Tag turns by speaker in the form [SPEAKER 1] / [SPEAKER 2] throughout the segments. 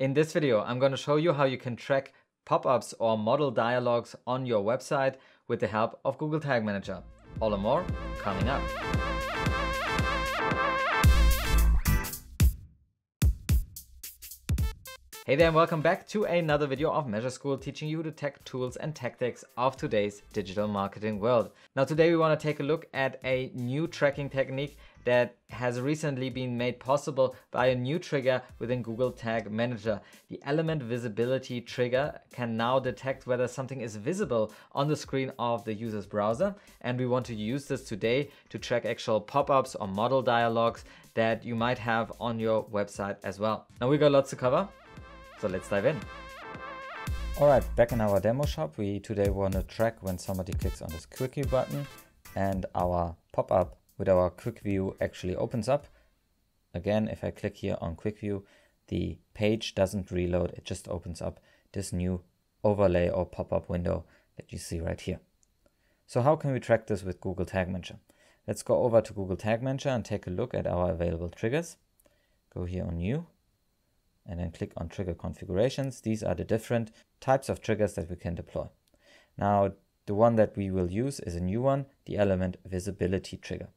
[SPEAKER 1] In this video, I'm going to show you how you can track pop-ups or modal dialogues on your website with the help of Google Tag Manager. All and more coming up. Hey there and welcome back to another video of Measure School teaching you the tech tools and tactics of today's digital marketing world. Now today we want to take a look at a new tracking technique that has recently been made possible by a new trigger within Google Tag Manager. The element visibility trigger can now detect whether something is visible on the screen of the user's browser and we want to use this today to track actual pop-ups or modal dialogues that you might have on your website as well. Now we got lots to cover so let's dive in. Alright, back in our demo shop, we today want to track when somebody clicks on this quick view button and our pop-up with our quick view actually opens up. Again, if I click here on quick view, the page doesn't reload, it just opens up this new overlay or pop-up window that you see right here. So how can we track this with Google Tag Manager? Let's go over to Google Tag Manager and take a look at our available triggers. Go here on new and then click on trigger configurations. These are the different types of triggers that we can deploy. Now, the one that we will use is a new one, the element visibility trigger.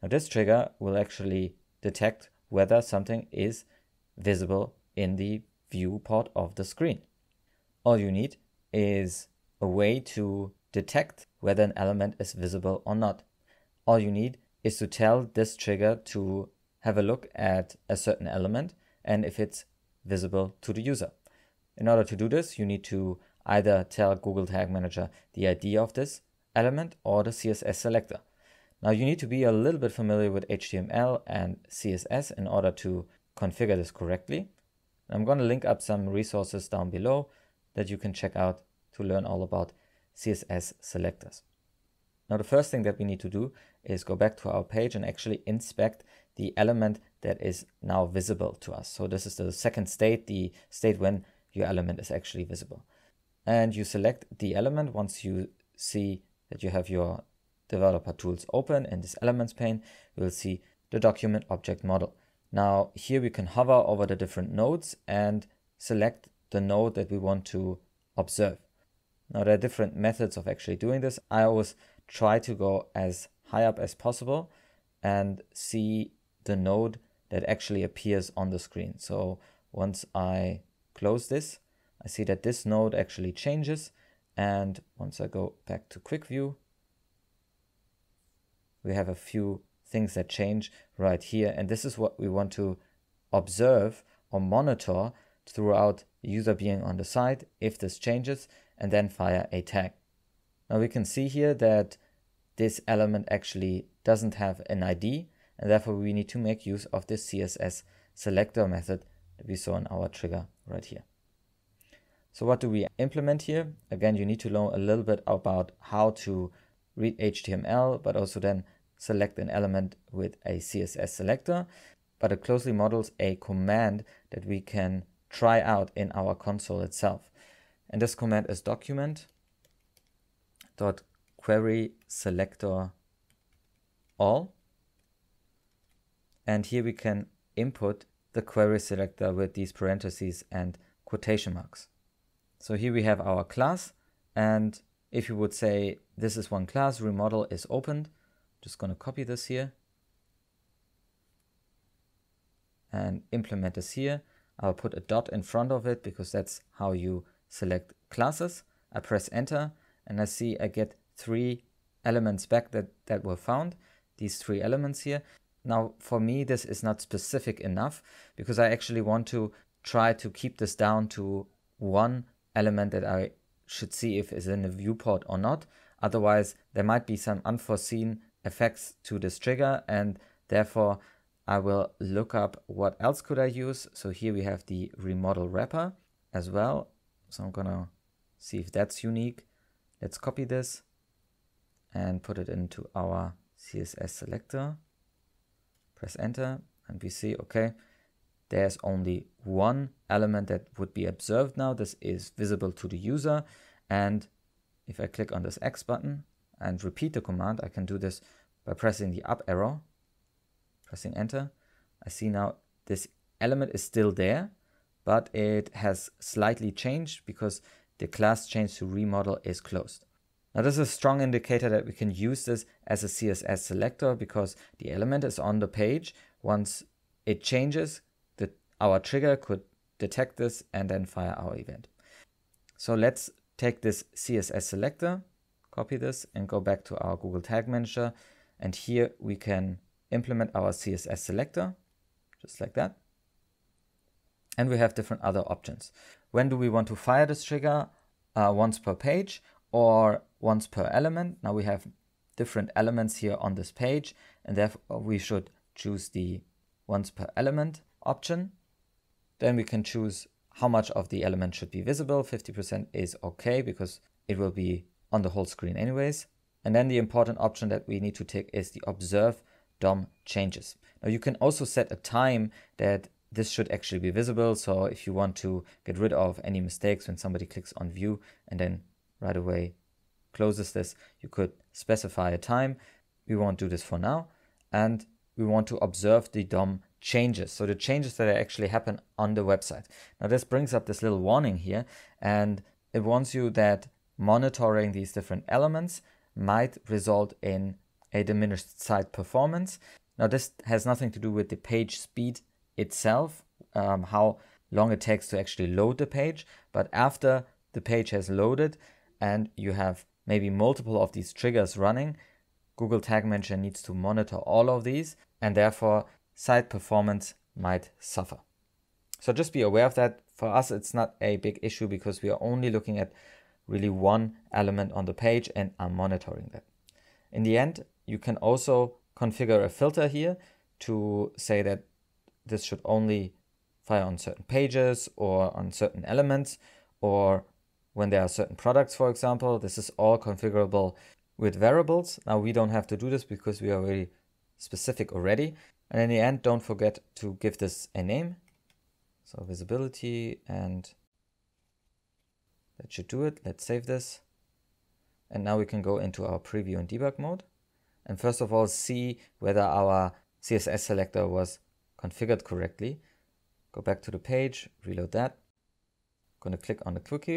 [SPEAKER 1] Now this trigger will actually detect whether something is visible in the viewport of the screen. All you need is a way to detect whether an element is visible or not. All you need is to tell this trigger to have a look at a certain element and if it's visible to the user. In order to do this, you need to either tell Google Tag Manager the ID of this element or the CSS selector. Now you need to be a little bit familiar with HTML and CSS in order to configure this correctly. I'm going to link up some resources down below that you can check out to learn all about CSS selectors. Now the first thing that we need to do is go back to our page and actually inspect the element that is now visible to us. So this is the second state, the state when your element is actually visible. And you select the element once you see that you have your developer tools open in this elements pane, you will see the document object model. Now here we can hover over the different nodes and select the node that we want to observe. Now there are different methods of actually doing this. I always try to go as high up as possible and see the node that actually appears on the screen. So once I close this, I see that this node actually changes. And once I go back to quick view, we have a few things that change right here. And this is what we want to observe or monitor throughout user being on the site if this changes and then fire a tag. Now we can see here that this element actually doesn't have an ID and therefore we need to make use of this CSS selector method that we saw in our trigger right here. So what do we implement here? Again, you need to know a little bit about how to read HTML, but also then select an element with a CSS selector. But it closely models a command that we can try out in our console itself. And this command is document dot query selector all and here we can input the query selector with these parentheses and quotation marks. So here we have our class. And if you would say this is one class, remodal is opened. Just going to copy this here and implement this here. I'll put a dot in front of it because that's how you select classes. I press enter and I see I get three elements back that, that were found, these three elements here. Now, for me, this is not specific enough because I actually want to try to keep this down to one element that I should see if it's in the viewport or not. Otherwise, there might be some unforeseen effects to this trigger and therefore I will look up what else could I use. So here we have the remodal wrapper as well. So I'm gonna see if that's unique. Let's copy this and put it into our CSS selector press enter and we see, okay, there's only one element that would be observed now. This is visible to the user. And if I click on this X button and repeat the command, I can do this by pressing the up arrow, pressing enter. I see now this element is still there, but it has slightly changed because the class change to remodal is closed. Now this is a strong indicator that we can use this as a CSS selector because the element is on the page. Once it changes, the, our trigger could detect this and then fire our event. So let's take this CSS selector, copy this and go back to our Google Tag Manager. And here we can implement our CSS selector, just like that. And we have different other options. When do we want to fire this trigger? Uh, once per page or once per element. Now we have different elements here on this page and therefore we should choose the once per element option. Then we can choose how much of the element should be visible. 50% is okay because it will be on the whole screen anyways. And then the important option that we need to take is the observe DOM changes. Now you can also set a time that this should actually be visible. So if you want to get rid of any mistakes when somebody clicks on view and then right away closes this, you could specify a time. We won't do this for now. And we want to observe the DOM changes. So the changes that actually happen on the website. Now this brings up this little warning here and it warns you that monitoring these different elements might result in a diminished site performance. Now this has nothing to do with the page speed itself, um, how long it takes to actually load the page. But after the page has loaded and you have maybe multiple of these triggers running, Google Tag Manager needs to monitor all of these and therefore site performance might suffer. So just be aware of that. For us, it's not a big issue because we are only looking at really one element on the page and are monitoring that. In the end, you can also configure a filter here to say that this should only fire on certain pages or on certain elements or when there are certain products, for example. This is all configurable with variables. Now we don't have to do this because we are very specific already. And in the end, don't forget to give this a name. So visibility and that should do it. Let's save this. And now we can go into our preview and debug mode. And first of all, see whether our CSS selector was configured correctly. Go back to the page, reload that. Going to click on the quick.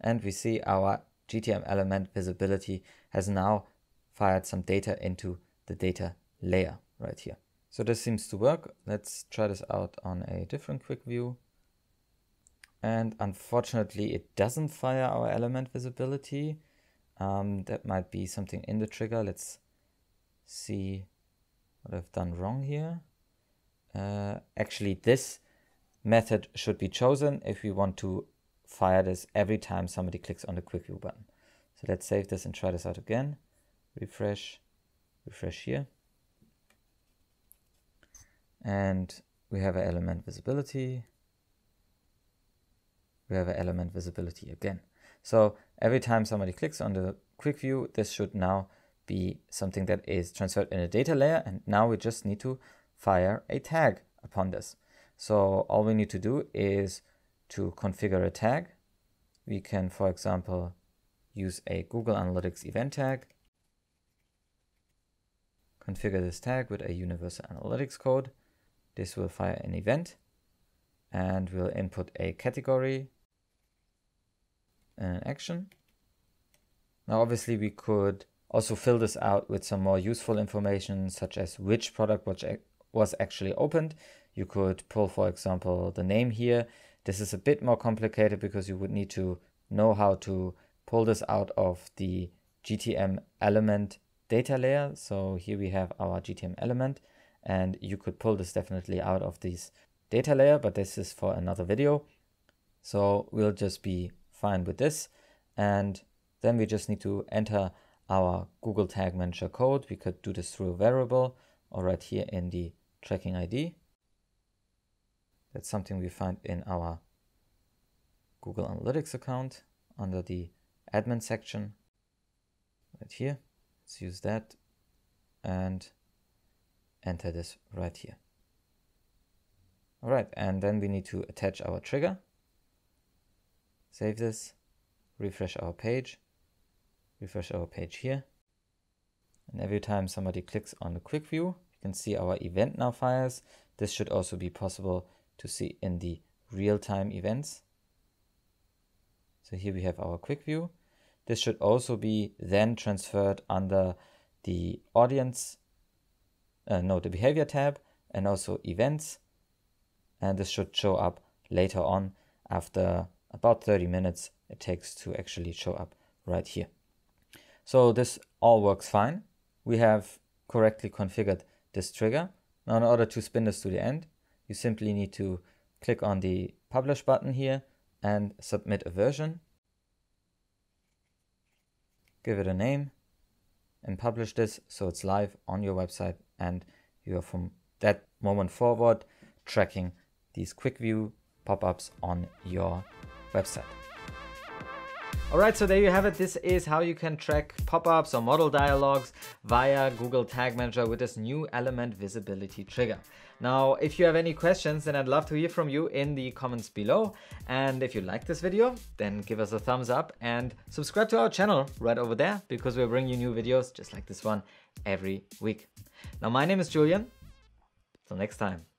[SPEAKER 1] And we see our GTM element visibility has now fired some data into the data layer right here. So this seems to work. Let's try this out on a different quick view. And unfortunately, it doesn't fire our element visibility. Um, that might be something in the trigger. Let's see what I've done wrong here. Uh, actually, this method should be chosen if we want to fire this every time somebody clicks on the quick view button. So let's save this and try this out again. Refresh, refresh here. And we have an element visibility. We have an element visibility again. So every time somebody clicks on the quick view, this should now be something that is transferred in a data layer. And now we just need to fire a tag upon this. So all we need to do is to configure a tag. We can, for example, use a Google Analytics event tag. Configure this tag with a universal analytics code. This will fire an event and we'll input a category and an action. Now, obviously, we could also fill this out with some more useful information, such as which product was actually opened. You could pull, for example, the name here. This is a bit more complicated because you would need to know how to pull this out of the GTM element data layer. So here we have our GTM element and you could pull this definitely out of this data layer, but this is for another video. So we'll just be fine with this. And then we just need to enter our Google Tag Manager code. We could do this through a variable or right here in the tracking ID. That's something we find in our Google Analytics account under the admin section right here. Let's use that and enter this right here. All right, and then we need to attach our trigger. Save this, refresh our page, refresh our page here. And every time somebody clicks on the quick view, you can see our event now fires. This should also be possible to see in the real-time events. So here we have our quick view. This should also be then transferred under the audience, uh, no, the behavior tab and also events. And this should show up later on after about 30 minutes it takes to actually show up right here. So this all works fine. We have correctly configured this trigger. Now in order to spin this to the end, you simply need to click on the publish button here and submit a version. Give it a name and publish this so it's live on your website and you are from that moment forward tracking these quick view pop-ups on your website. Alright, so there you have it. This is how you can track pop-ups or modal dialogues via Google Tag Manager with this new element visibility trigger. Now, if you have any questions, then I'd love to hear from you in the comments below. And if you like this video, then give us a thumbs up and subscribe to our channel right over there because we bring you new videos just like this one every week. Now, my name is Julian. Till next time.